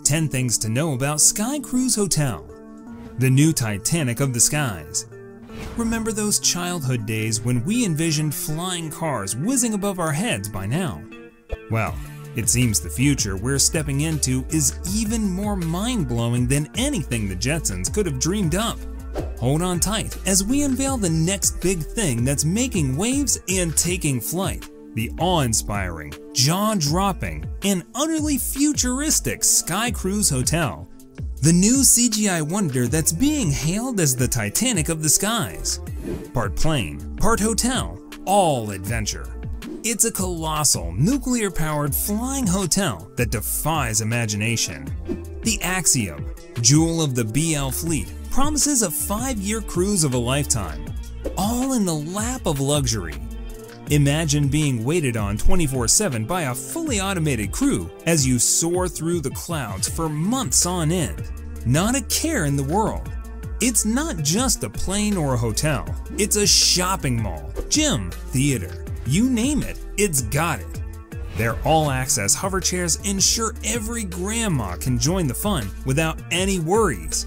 10 Things to Know About Sky Cruise Hotel The new Titanic of the Skies Remember those childhood days when we envisioned flying cars whizzing above our heads by now? Well, it seems the future we're stepping into is even more mind-blowing than anything the Jetsons could have dreamed up. Hold on tight as we unveil the next big thing that's making waves and taking flight the awe-inspiring, jaw-dropping, and utterly futuristic Sky Cruise Hotel. The new CGI wonder that's being hailed as the Titanic of the skies. Part plane, part hotel, all adventure. It's a colossal, nuclear-powered flying hotel that defies imagination. The Axiom, jewel of the BL fleet, promises a five-year cruise of a lifetime, all in the lap of luxury Imagine being waited on 24-7 by a fully automated crew as you soar through the clouds for months on end. Not a care in the world. It's not just a plane or a hotel, it's a shopping mall, gym, theater, you name it, it's got it. Their all-access hover chairs ensure every grandma can join the fun without any worries.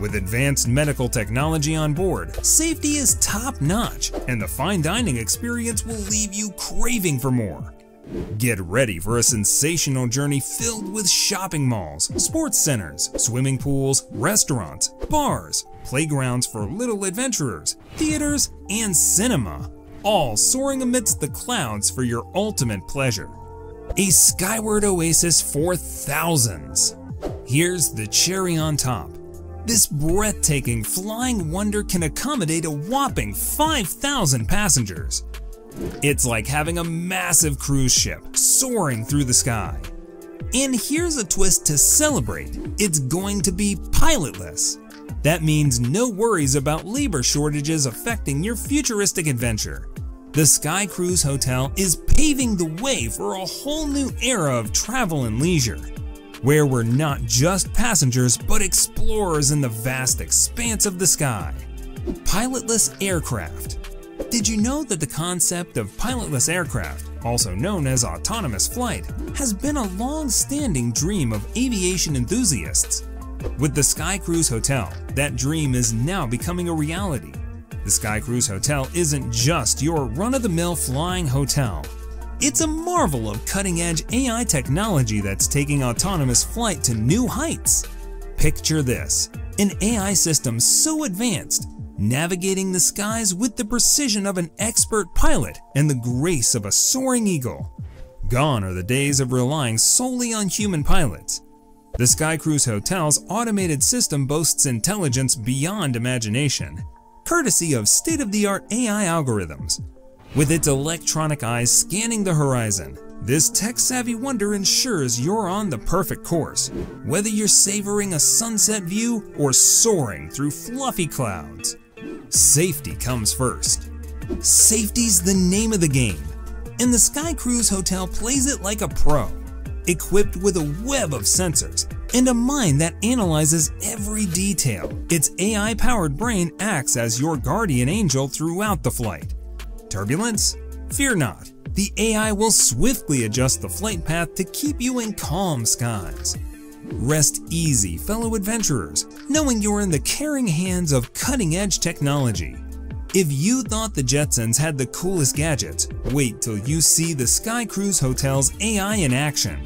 With advanced medical technology on board, safety is top notch, and the fine dining experience will leave you craving for more. Get ready for a sensational journey filled with shopping malls, sports centers, swimming pools, restaurants, bars, playgrounds for little adventurers, theaters, and cinema, all soaring amidst the clouds for your ultimate pleasure. A skyward oasis for thousands. Here's the cherry on top. This breathtaking flying wonder can accommodate a whopping 5,000 passengers. It's like having a massive cruise ship soaring through the sky. And here's a twist to celebrate. It's going to be pilotless. That means no worries about labor shortages affecting your futuristic adventure. The Sky Cruise Hotel is paving the way for a whole new era of travel and leisure where we're not just passengers but explorers in the vast expanse of the sky. Pilotless aircraft. Did you know that the concept of pilotless aircraft, also known as autonomous flight, has been a long-standing dream of aviation enthusiasts? With the Sky Cruise Hotel, that dream is now becoming a reality. The Sky Cruise Hotel isn't just your run-of-the-mill flying hotel. It's a marvel of cutting-edge AI technology that's taking autonomous flight to new heights. Picture this, an AI system so advanced, navigating the skies with the precision of an expert pilot and the grace of a soaring eagle. Gone are the days of relying solely on human pilots. The Sky Cruise Hotel's automated system boasts intelligence beyond imagination, courtesy of state-of-the-art AI algorithms with its electronic eyes scanning the horizon, this tech-savvy wonder ensures you're on the perfect course, whether you're savoring a sunset view or soaring through fluffy clouds. Safety comes first. Safety's the name of the game, and the Sky Cruise Hotel plays it like a pro, equipped with a web of sensors and a mind that analyzes every detail. Its AI-powered brain acts as your guardian angel throughout the flight, turbulence? Fear not, the AI will swiftly adjust the flight path to keep you in calm skies. Rest easy, fellow adventurers, knowing you're in the caring hands of cutting-edge technology. If you thought the Jetsons had the coolest gadgets, wait till you see the Sky Cruise Hotel's AI in action.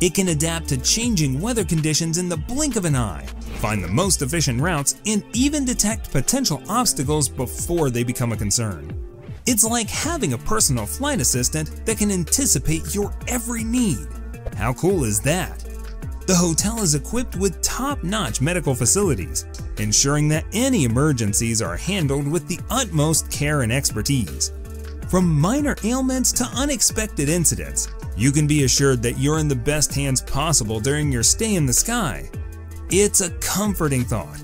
It can adapt to changing weather conditions in the blink of an eye, find the most efficient routes, and even detect potential obstacles before they become a concern. It's like having a personal flight assistant that can anticipate your every need. How cool is that? The hotel is equipped with top-notch medical facilities, ensuring that any emergencies are handled with the utmost care and expertise. From minor ailments to unexpected incidents, you can be assured that you're in the best hands possible during your stay in the sky. It's a comforting thought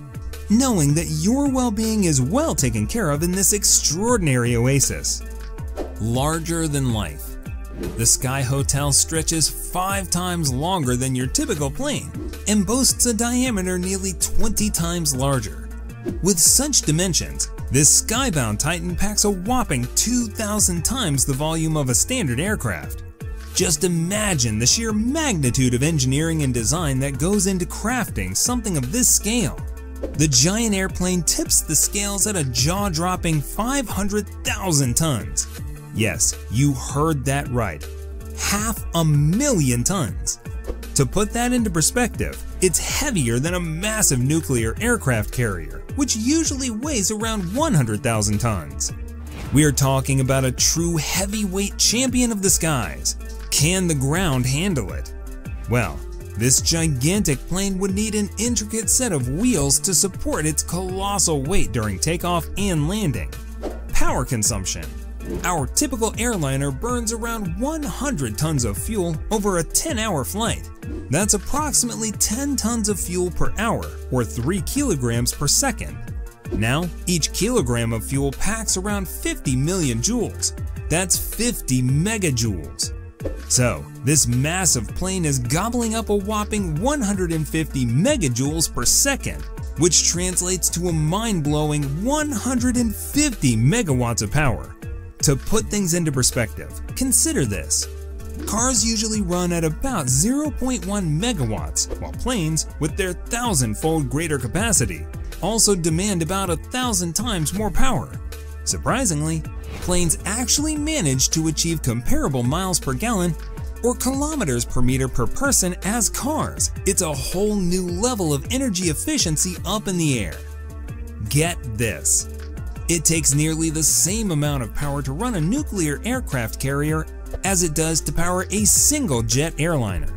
knowing that your well-being is well taken care of in this extraordinary oasis. Larger than life. The Sky Hotel stretches five times longer than your typical plane and boasts a diameter nearly 20 times larger. With such dimensions, this skybound Titan packs a whopping 2,000 times the volume of a standard aircraft. Just imagine the sheer magnitude of engineering and design that goes into crafting something of this scale. The giant airplane tips the scales at a jaw-dropping 500,000 tons. Yes, you heard that right. Half a million tons. To put that into perspective, it's heavier than a massive nuclear aircraft carrier, which usually weighs around 100,000 tons. We are talking about a true heavyweight champion of the skies. Can the ground handle it? Well, this gigantic plane would need an intricate set of wheels to support its colossal weight during takeoff and landing. Power consumption. Our typical airliner burns around 100 tons of fuel over a 10-hour flight. That's approximately 10 tons of fuel per hour, or 3 kilograms per second. Now, each kilogram of fuel packs around 50 million joules. That's 50 megajoules. So, this massive plane is gobbling up a whopping 150 megajoules per second, which translates to a mind-blowing 150 megawatts of power. To put things into perspective, consider this. Cars usually run at about 0.1 megawatts, while planes, with their thousand-fold greater capacity, also demand about a thousand times more power. Surprisingly, planes actually manage to achieve comparable miles per gallon or kilometers per meter per person as cars. It's a whole new level of energy efficiency up in the air. Get this. It takes nearly the same amount of power to run a nuclear aircraft carrier as it does to power a single jet airliner.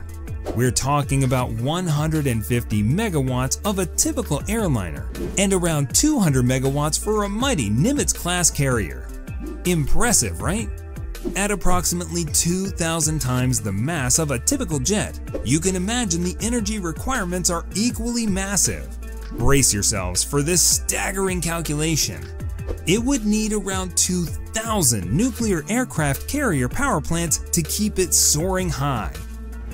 We're talking about 150 megawatts of a typical airliner and around 200 megawatts for a mighty Nimitz-class carrier. Impressive, right? At approximately 2,000 times the mass of a typical jet, you can imagine the energy requirements are equally massive. Brace yourselves for this staggering calculation. It would need around 2,000 nuclear aircraft carrier power plants to keep it soaring high.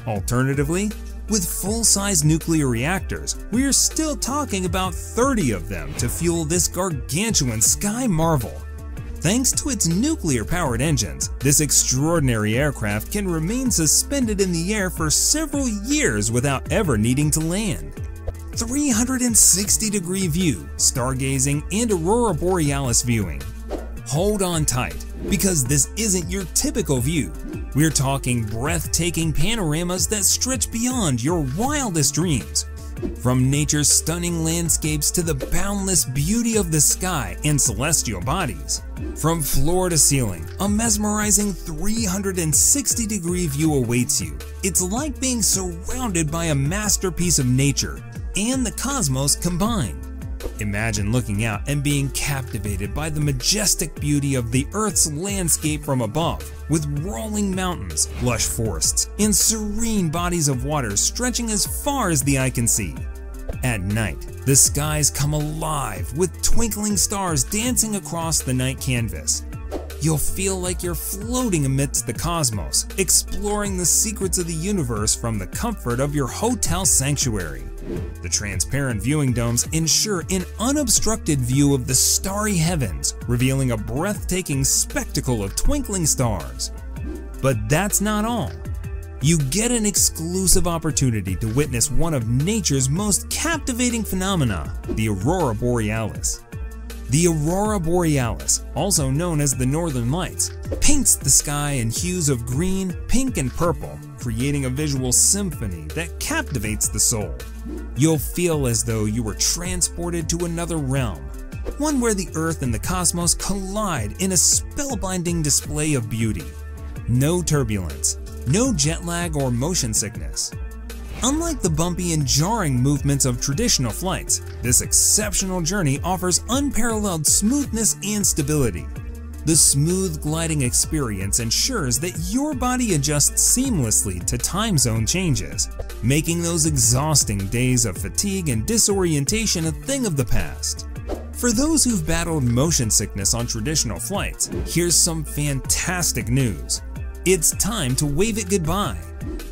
Alternatively, with full-size nuclear reactors, we are still talking about 30 of them to fuel this gargantuan sky marvel. Thanks to its nuclear-powered engines, this extraordinary aircraft can remain suspended in the air for several years without ever needing to land. 360 degree view, stargazing, and aurora borealis viewing. Hold on tight, because this isn't your typical view. We're talking breathtaking panoramas that stretch beyond your wildest dreams. From nature's stunning landscapes to the boundless beauty of the sky and celestial bodies. From floor to ceiling, a mesmerizing 360 degree view awaits you. It's like being surrounded by a masterpiece of nature and the cosmos combined. Imagine looking out and being captivated by the majestic beauty of the Earth's landscape from above, with rolling mountains, lush forests, and serene bodies of water stretching as far as the eye can see. At night, the skies come alive with twinkling stars dancing across the night canvas. You'll feel like you're floating amidst the cosmos, exploring the secrets of the universe from the comfort of your hotel sanctuary. The transparent viewing domes ensure an unobstructed view of the starry heavens, revealing a breathtaking spectacle of twinkling stars. But that's not all. You get an exclusive opportunity to witness one of nature's most captivating phenomena, the aurora borealis. The aurora borealis, also known as the northern lights, paints the sky in hues of green, pink, and purple, creating a visual symphony that captivates the soul. You'll feel as though you were transported to another realm, one where the earth and the cosmos collide in a spellbinding display of beauty. No turbulence, no jet lag or motion sickness. Unlike the bumpy and jarring movements of traditional flights, this exceptional journey offers unparalleled smoothness and stability. The smooth gliding experience ensures that your body adjusts seamlessly to time zone changes, making those exhausting days of fatigue and disorientation a thing of the past. For those who've battled motion sickness on traditional flights, here's some fantastic news. It's time to wave it goodbye.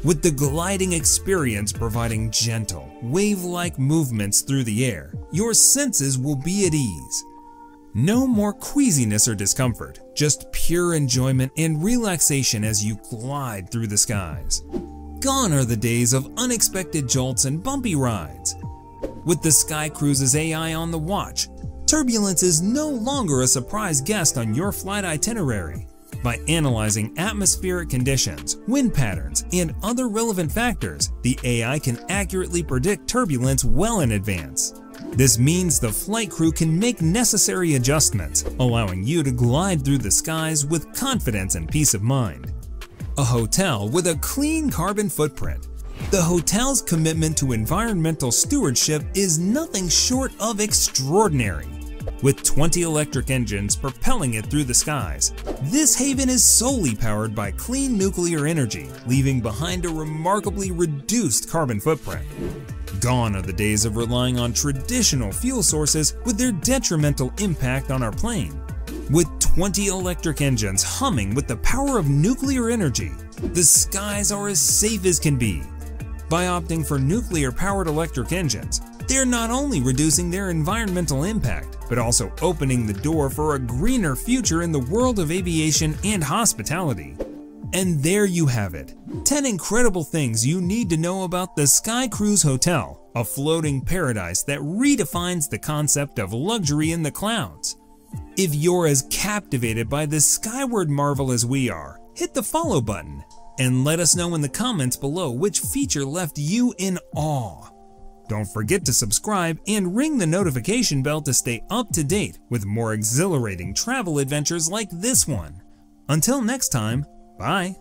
With the gliding experience providing gentle, wave-like movements through the air, your senses will be at ease. No more queasiness or discomfort, just pure enjoyment and relaxation as you glide through the skies. Gone are the days of unexpected jolts and bumpy rides. With the Sky Cruises AI on the watch, turbulence is no longer a surprise guest on your flight itinerary. By analyzing atmospheric conditions, wind patterns, and other relevant factors, the AI can accurately predict turbulence well in advance. This means the flight crew can make necessary adjustments, allowing you to glide through the skies with confidence and peace of mind. A hotel with a clean carbon footprint. The hotel's commitment to environmental stewardship is nothing short of extraordinary. With 20 electric engines propelling it through the skies, this haven is solely powered by clean nuclear energy, leaving behind a remarkably reduced carbon footprint. Gone are the days of relying on traditional fuel sources with their detrimental impact on our plane. With 20 electric engines humming with the power of nuclear energy, the skies are as safe as can be. By opting for nuclear-powered electric engines, they're not only reducing their environmental impact, but also opening the door for a greener future in the world of aviation and hospitality. And there you have it 10 incredible things you need to know about the Sky Cruise Hotel, a floating paradise that redefines the concept of luxury in the clouds. If you're as captivated by this skyward marvel as we are, hit the follow button and let us know in the comments below which feature left you in awe. Don't forget to subscribe and ring the notification bell to stay up to date with more exhilarating travel adventures like this one. Until next time, Bye.